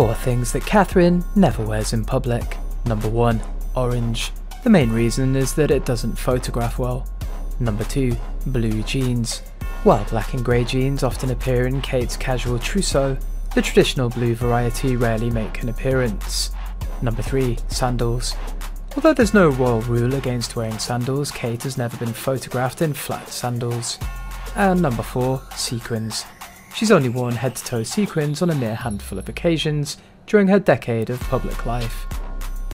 Four things that Catherine never wears in public. Number 1. Orange. The main reason is that it doesn't photograph well. Number 2. Blue jeans. While black and grey jeans often appear in Kate's casual trousseau, the traditional blue variety rarely make an appearance. Number 3. Sandals. Although there's no royal rule against wearing sandals, Kate has never been photographed in flat sandals. And number 4. Sequins. She's only worn head to toe sequins on a mere handful of occasions during her decade of public life.